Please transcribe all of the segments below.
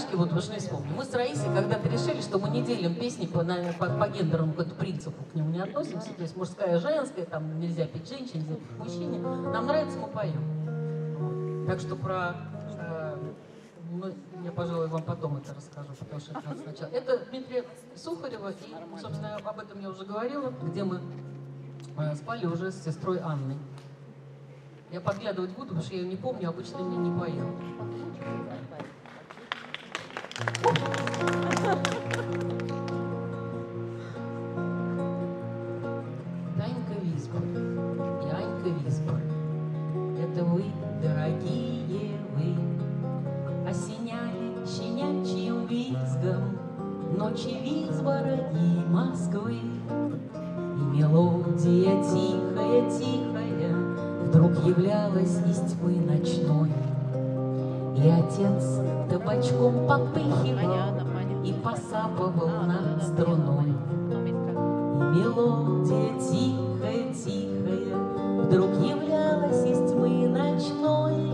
Сашке, вот уж не вспомню. Мы с Раисой когда-то решили, что мы не делим песни по, на, по, по гендерному какому-то принципу, к нему не относимся. То есть мужская, женская, там нельзя петь женщине, нельзя петь мужчине. Нам нравится, мы поем. Так что про... Э, ну, я, пожалуй, вам потом это расскажу, потому что это надо сначала. Это Дмитрия Сухарева, и, собственно, об этом я уже говорила, где мы э, спали уже с сестрой Анной. Я подглядывать буду, потому что я ее не помню, обычно мне не поет. Танька Висбор и Анька Висбор, это вы, дорогие вы, осеняли щенячьим визгом ночи Висбора и Москвы. И мелодия тихая-тихая вдруг являлась из тьмы ночной. И отец табачком попыхивал и посапывал над струной. И мелодия тихая-тихая вдруг являлась из тьмы ночной.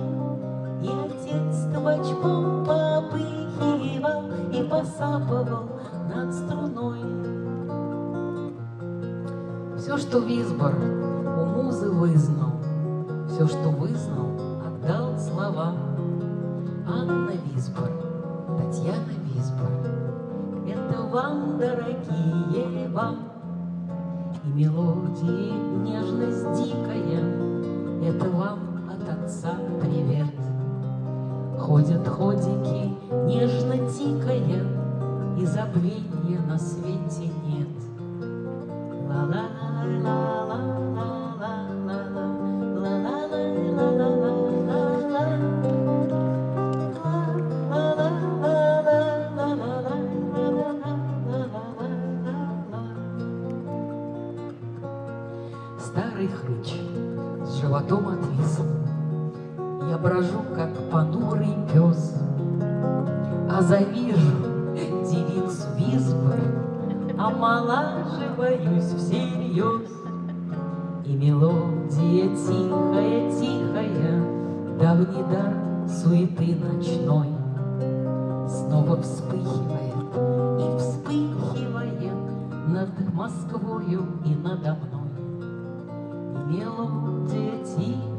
И отец табачком попыхивал и посапывал над струной. Все, что Визбор у музы вызнал, все, что вызнал, отдал слова. Анна Визбор, Татьяна Визбор, это вам, дорогие, вам. И мелодии нежность дикая, это вам от отца привет. Ходят ходики, нежно тикая, и забвенья на свете нет. Старый хрыч с животом отвис. Я брожу, как понурый пес, А завижу девицу Визбор, Омолаживаюсь всерьез. И мелодия тихая-тихая, Давний дар суеты ночной, Снова вспыхивает и вспыхивает Над Москвою и надо мной. И мелодия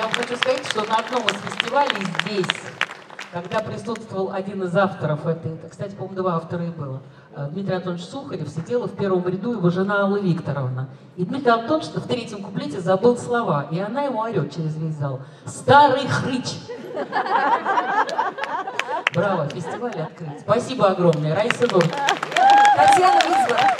Я вам хочу сказать, что на одном из фестивалей здесь, когда присутствовал один из авторов этой, это, кстати, по-моему, два автора и было, э, Дмитрий Антонович Сухарев сидела в первом ряду его жена Алла Викторовна. И Дмитрий Антонович в третьем куплете забыл слова, и она ему орет через весь зал. «Старый хрыч!» Браво, фестиваль открыт. Спасибо огромное. Раиса Нур. Татьяна Визбор.